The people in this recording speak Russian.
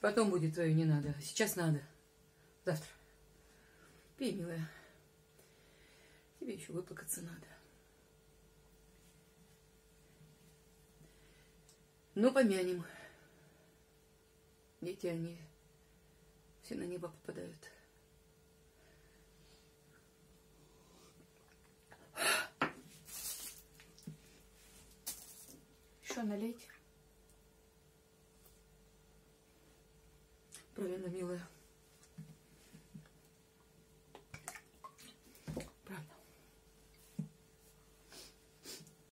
Потом будет твое не надо. Сейчас надо. Завтра. Пей, милая. Тебе еще выплакаться надо. Ну, помянем. Дети, они все на небо попадают. Еще налить. Правильно, милая.